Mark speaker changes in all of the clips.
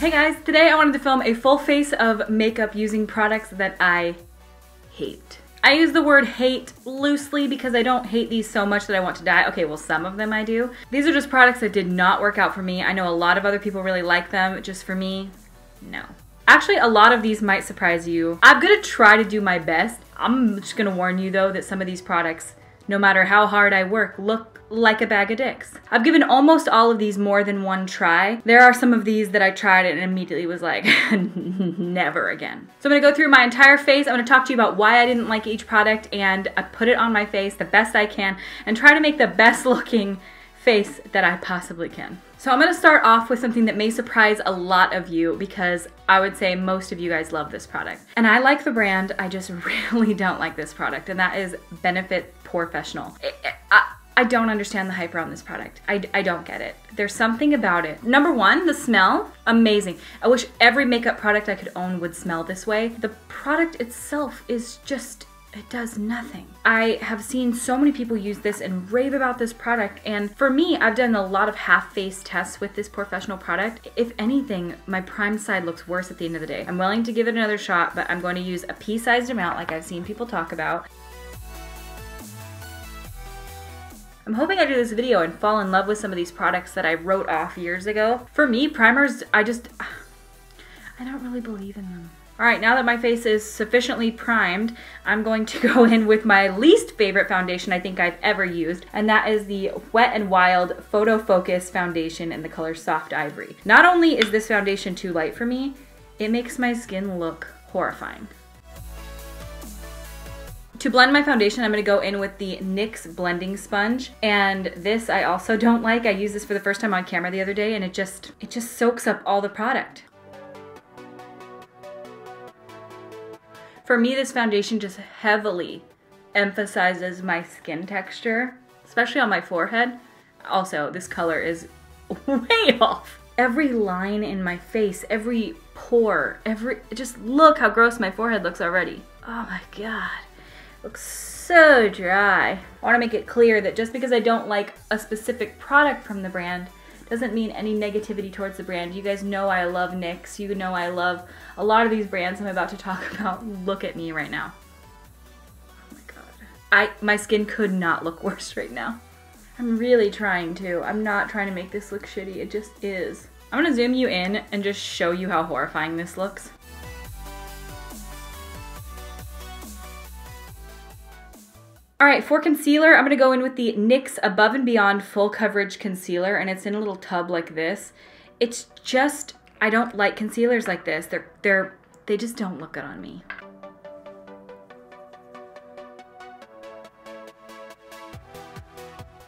Speaker 1: Hey guys, today I wanted to film a full face of makeup using products that I hate. I use the word hate loosely because I don't hate these so much that I want to die. Okay, well some of them I do. These are just products that did not work out for me. I know a lot of other people really like them. Just for me, no. Actually, a lot of these might surprise you. I'm gonna try to do my best. I'm just gonna warn you though that some of these products, no matter how hard I work, look like a bag of dicks. I've given almost all of these more than one try. There are some of these that I tried and immediately was like, never again. So I'm gonna go through my entire face. I'm gonna talk to you about why I didn't like each product and I put it on my face the best I can and try to make the best looking face that I possibly can. So I'm gonna start off with something that may surprise a lot of you because I would say most of you guys love this product. And I like the brand, I just really don't like this product and that is Benefit POREfessional. I, I don't understand the hype around this product. I, I don't get it. There's something about it. Number one, the smell, amazing. I wish every makeup product I could own would smell this way. The product itself is just, it does nothing. I have seen so many people use this and rave about this product and for me, I've done a lot of half-face tests with this POREfessional product. If anything, my prime side looks worse at the end of the day. I'm willing to give it another shot, but I'm going to use a pea-sized amount like I've seen people talk about. I'm hoping I do this video and fall in love with some of these products that I wrote off years ago. For me, primers, I just, I don't really believe in them. All right, now that my face is sufficiently primed, I'm going to go in with my least favorite foundation I think I've ever used, and that is the Wet n Wild Photo Focus Foundation in the color Soft Ivory. Not only is this foundation too light for me, it makes my skin look horrifying. To blend my foundation, I'm gonna go in with the NYX blending sponge. And this I also don't like. I used this for the first time on camera the other day and it just, it just soaks up all the product. For me, this foundation just heavily emphasizes my skin texture, especially on my forehead. Also, this color is way off. Every line in my face, every pore, every, just look how gross my forehead looks already. Oh my God. Looks so dry. I wanna make it clear that just because I don't like a specific product from the brand doesn't mean any negativity towards the brand. You guys know I love NYX. You know I love a lot of these brands I'm about to talk about. Look at me right now. Oh my god. I my skin could not look worse right now. I'm really trying to. I'm not trying to make this look shitty. It just is. I'm gonna zoom you in and just show you how horrifying this looks. All right, for concealer, I'm gonna go in with the NYX Above and Beyond Full Coverage Concealer, and it's in a little tub like this. It's just, I don't like concealers like this. They're, they're, they just don't look good on me.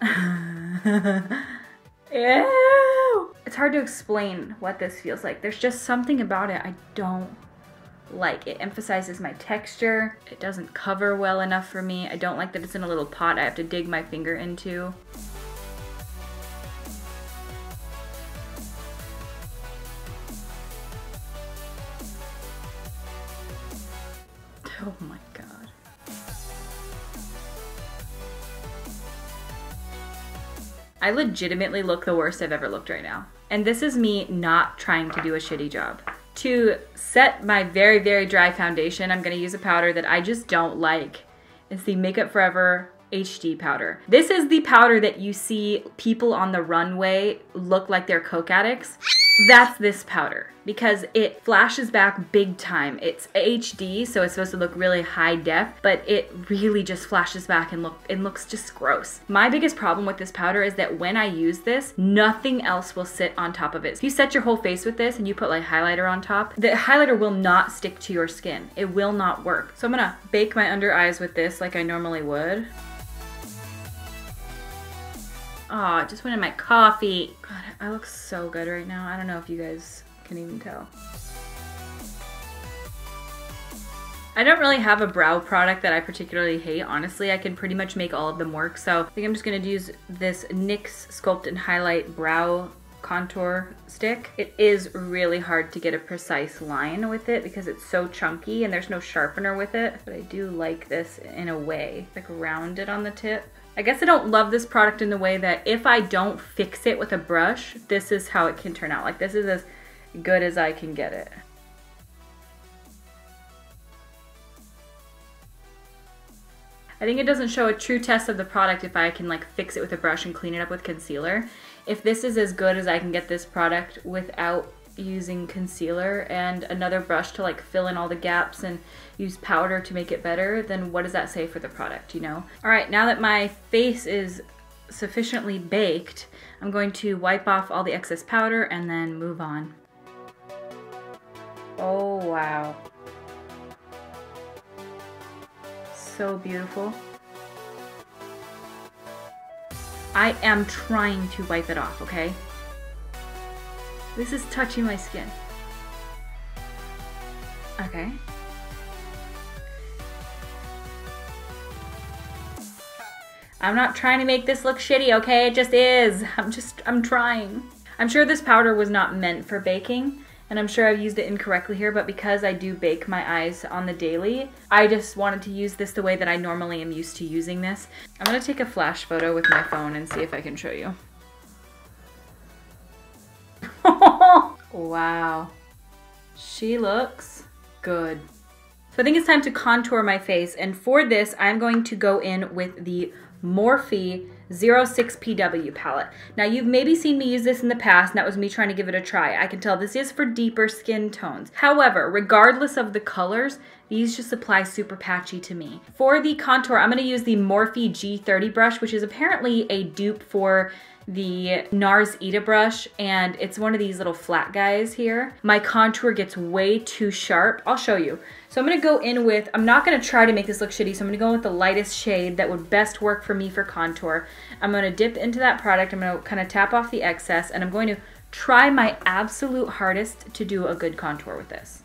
Speaker 1: Ew! It's hard to explain what this feels like. There's just something about it I don't like. It emphasizes my texture. It doesn't cover well enough for me. I don't like that it's in a little pot I have to dig my finger into. Oh my god. I legitimately look the worst I've ever looked right now. And this is me not trying to do a shitty job. To set my very, very dry foundation, I'm gonna use a powder that I just don't like. It's the Makeup Forever HD powder. This is the powder that you see people on the runway look like they're coke addicts. That's this powder because it flashes back big time. It's HD, so it's supposed to look really high def, but it really just flashes back and look it looks just gross. My biggest problem with this powder is that when I use this, nothing else will sit on top of it. If you set your whole face with this and you put like highlighter on top, the highlighter will not stick to your skin. It will not work. So I'm gonna bake my under eyes with this like I normally would. Oh, just went in my coffee. God, I look so good right now. I don't know if you guys can even tell. I don't really have a brow product that I particularly hate. Honestly, I can pretty much make all of them work. So I think I'm just gonna use this NYX Sculpt and Highlight Brow contour stick. It is really hard to get a precise line with it because it's so chunky and there's no sharpener with it. But I do like this in a way, like rounded on the tip. I guess I don't love this product in the way that if I don't fix it with a brush, this is how it can turn out. Like this is as, good as I can get it. I think it doesn't show a true test of the product if I can like fix it with a brush and clean it up with concealer. If this is as good as I can get this product without using concealer and another brush to like fill in all the gaps and use powder to make it better, then what does that say for the product, you know? All right, now that my face is sufficiently baked, I'm going to wipe off all the excess powder and then move on. Oh, wow. so beautiful. I am trying to wipe it off, okay? This is touching my skin. Okay. I'm not trying to make this look shitty, okay? It just is. I'm just, I'm trying. I'm sure this powder was not meant for baking, and I'm sure I've used it incorrectly here, but because I do bake my eyes on the daily, I just wanted to use this the way that I normally am used to using this. I'm gonna take a flash photo with my phone and see if I can show you. Wow. She looks good. So I think it's time to contour my face, and for this, I'm going to go in with the Morphe 06PW palette. Now you've maybe seen me use this in the past and that was me trying to give it a try. I can tell this is for deeper skin tones. However, regardless of the colors, these just apply super patchy to me. For the contour, I'm gonna use the Morphe G30 brush, which is apparently a dupe for the NARS Ita brush and it's one of these little flat guys here. My contour gets way too sharp. I'll show you. So I'm gonna go in with, I'm not gonna try to make this look shitty, so I'm gonna go with the lightest shade that would best work for me for contour. I'm gonna dip into that product, I'm gonna kind of tap off the excess, and I'm going to try my absolute hardest to do a good contour with this.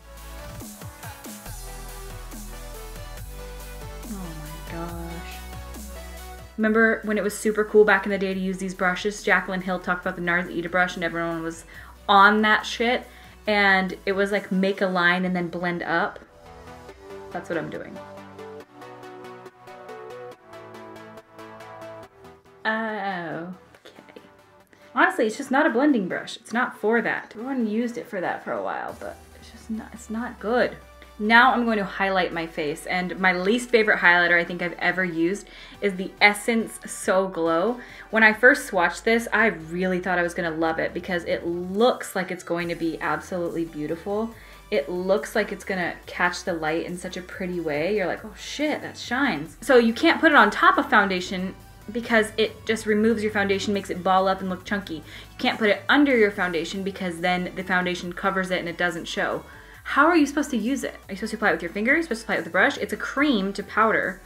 Speaker 1: Remember when it was super cool back in the day to use these brushes? Jaclyn Hill talked about the NARS Ita brush and everyone was on that shit. And it was like make a line and then blend up. That's what I'm doing. Oh, okay. Honestly, it's just not a blending brush. It's not for that. Everyone used it for that for a while, but it's just not, it's not good. Now I'm going to highlight my face and my least favorite highlighter I think I've ever used is the Essence Soo Glow. When I first swatched this, I really thought I was gonna love it because it looks like it's going to be absolutely beautiful. It looks like it's gonna catch the light in such a pretty way. You're like, oh shit, that shines. So you can't put it on top of foundation because it just removes your foundation, makes it ball up and look chunky. You can't put it under your foundation because then the foundation covers it and it doesn't show. How are you supposed to use it? Are you supposed to apply it with your finger? Are you supposed to apply it with a brush? It's a cream to powder.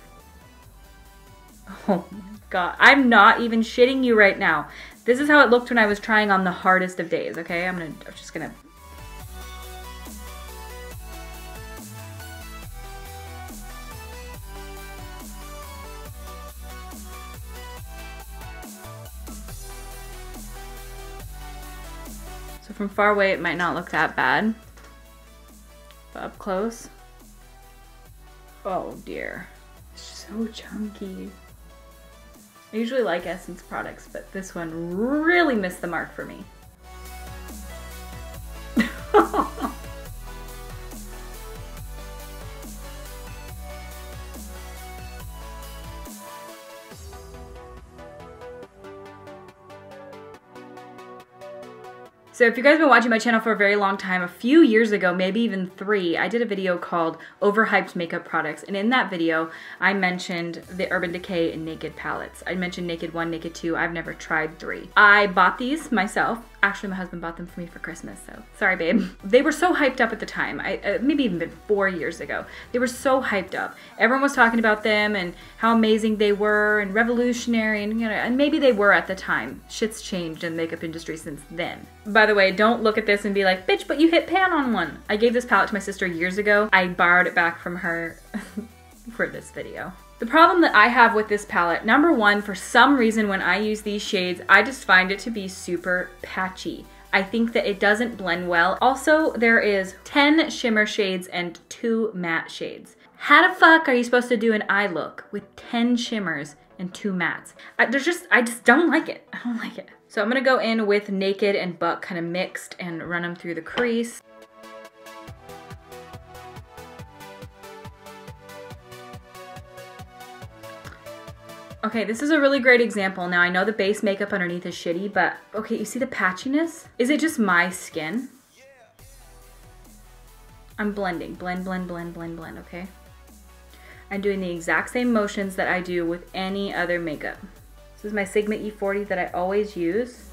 Speaker 1: Oh my god. I'm not even shitting you right now. This is how it looked when I was trying on the hardest of days, okay? I'm gonna, I'm just gonna So from far away, it might not look that bad. Up close, oh dear, It's so chunky. I usually like Essence products, but this one really missed the mark for me. So if you guys have been watching my channel for a very long time, a few years ago, maybe even three, I did a video called Overhyped Makeup Products. And in that video, I mentioned the Urban Decay Naked palettes. I mentioned Naked 1, Naked 2. I've never tried 3. I bought these myself Actually, my husband bought them for me for Christmas, so sorry, babe. They were so hyped up at the time. I, uh, maybe even been four years ago. They were so hyped up. Everyone was talking about them and how amazing they were and revolutionary, and you know, and maybe they were at the time. Shit's changed in the makeup industry since then. By the way, don't look at this and be like, bitch, but you hit pan on one. I gave this palette to my sister years ago. I borrowed it back from her for this video. The problem that I have with this palette, number one, for some reason when I use these shades, I just find it to be super patchy. I think that it doesn't blend well. Also, there is 10 shimmer shades and two matte shades. How the fuck are you supposed to do an eye look with 10 shimmers and two mattes. I, there's just, I just don't like it. I don't like it. So I'm gonna go in with Naked and Buck kind of mixed and run them through the crease. Okay, this is a really great example. Now I know the base makeup underneath is shitty, but okay, you see the patchiness? Is it just my skin? I'm blending, blend, blend, blend, blend, blend, okay? I'm doing the exact same motions that I do with any other makeup. This is my Sigma E40 that I always use.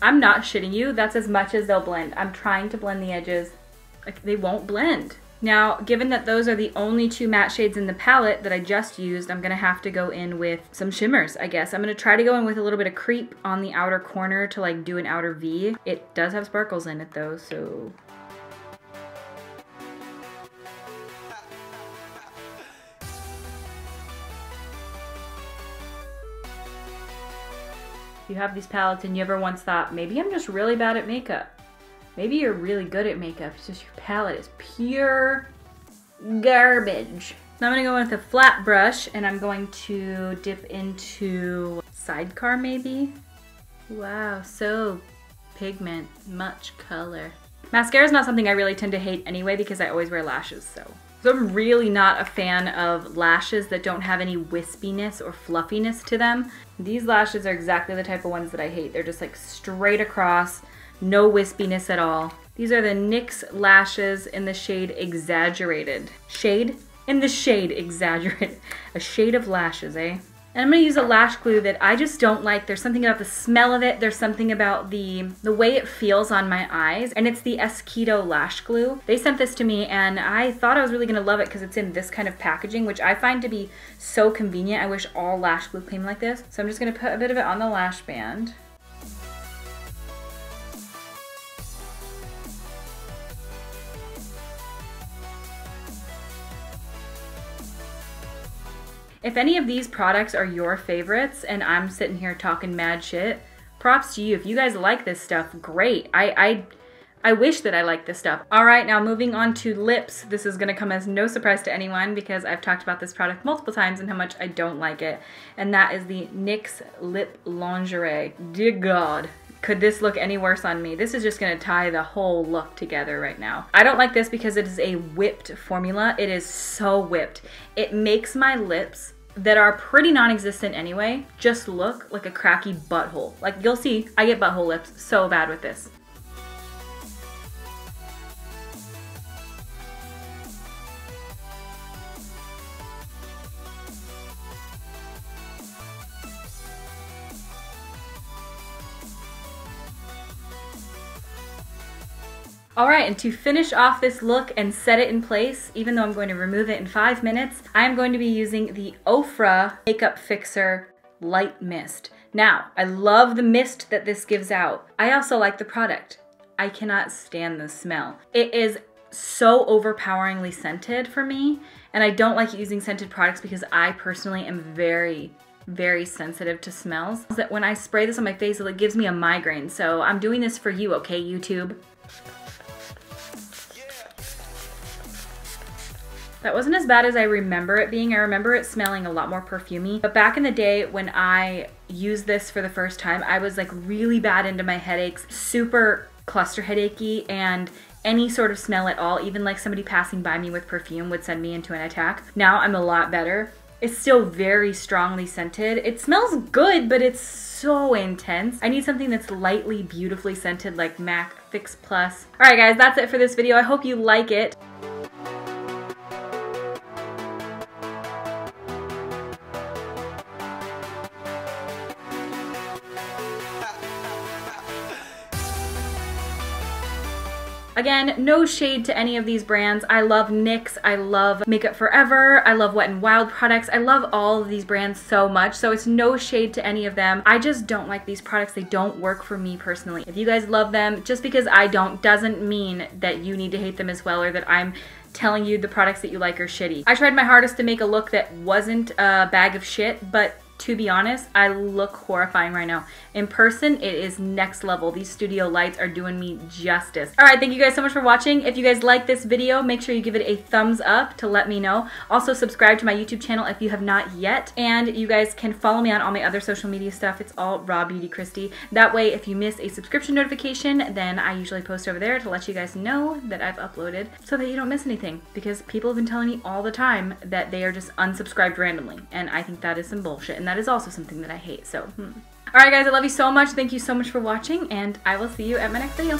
Speaker 1: I'm not shitting you, that's as much as they'll blend. I'm trying to blend the edges like they won't blend. Now, given that those are the only two matte shades in the palette that I just used, I'm gonna have to go in with some shimmers, I guess. I'm gonna try to go in with a little bit of creep on the outer corner to like do an outer V. It does have sparkles in it though, so you have these palettes and you ever once thought, maybe I'm just really bad at makeup. Maybe you're really good at makeup, it's just your palette is pure garbage. Now I'm gonna go with a flat brush and I'm going to dip into Sidecar maybe? Wow, so pigment, much color. Mascara is not something I really tend to hate anyway because I always wear lashes, so. So I'm really not a fan of lashes that don't have any wispiness or fluffiness to them. These lashes are exactly the type of ones that I hate. They're just like straight across, no wispiness at all. These are the NYX lashes in the shade Exaggerated. Shade? In the shade Exaggerated. A shade of lashes, eh? And I'm gonna use a lash glue that I just don't like. There's something about the smell of it. There's something about the the way it feels on my eyes. And it's the Esqido lash glue. They sent this to me and I thought I was really gonna love it because it's in this kind of packaging, which I find to be so convenient. I wish all lash glue came like this. So I'm just gonna put a bit of it on the lash band. If any of these products are your favorites and I'm sitting here talking mad shit, props to you. If you guys like this stuff, great. I, I, I wish that I liked this stuff. All right, now moving on to lips. This is gonna come as no surprise to anyone because I've talked about this product multiple times and how much I don't like it. And that is the NYX Lip Lingerie. Dear God, could this look any worse on me? This is just gonna tie the whole look together right now. I don't like this because it is a whipped formula. It is so whipped. It makes my lips that are pretty non-existent anyway just look like a cracky butthole. Like you'll see, I get butthole lips so bad with this. All right, and to finish off this look and set it in place, even though I'm going to remove it in five minutes, I'm going to be using the Ofra Makeup Fixer Light Mist. Now, I love the mist that this gives out. I also like the product. I cannot stand the smell. It is so overpoweringly scented for me, and I don't like using scented products because I personally am very, very sensitive to smells. That when I spray this on my face, it gives me a migraine. So I'm doing this for you, okay, YouTube? That wasn't as bad as I remember it being. I remember it smelling a lot more perfumey. But back in the day when I used this for the first time, I was like really bad into my headaches, super cluster headachy, and any sort of smell at all, even like somebody passing by me with perfume would send me into an attack. Now I'm a lot better. It's still very strongly scented. It smells good, but it's so intense. I need something that's lightly beautifully scented like MAC Fix Plus. All right guys, that's it for this video. I hope you like it. Again, no shade to any of these brands. I love NYX, I love Makeup Forever, I love Wet n Wild products. I love all of these brands so much, so it's no shade to any of them. I just don't like these products. They don't work for me personally. If you guys love them, just because I don't doesn't mean that you need to hate them as well or that I'm telling you the products that you like are shitty. I tried my hardest to make a look that wasn't a bag of shit, but to be honest, I look horrifying right now. In person, it is next level. These studio lights are doing me justice. All right, thank you guys so much for watching. If you guys like this video, make sure you give it a thumbs up to let me know. Also, subscribe to my YouTube channel if you have not yet. And you guys can follow me on all my other social media stuff. It's all Raw Beauty Kristi. That way, if you miss a subscription notification, then I usually post over there to let you guys know that I've uploaded so that you don't miss anything. Because people have been telling me all the time that they are just unsubscribed randomly. And I think that is some bullshit. And that is also something that I hate. So, hmm. Alright guys, I love you so much. Thank you so much for watching, and I will see you at my next video.